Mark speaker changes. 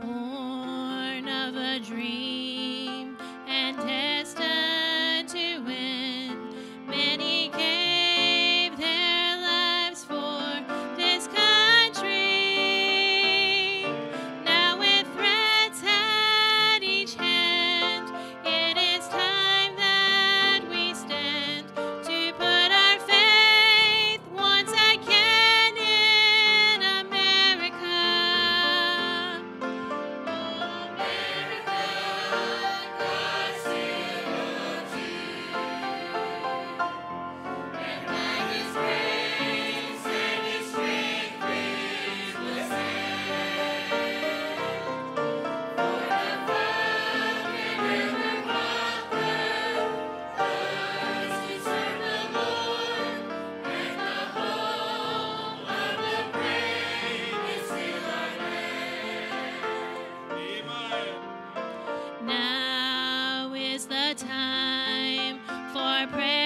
Speaker 1: born of a dream. the time for prayer.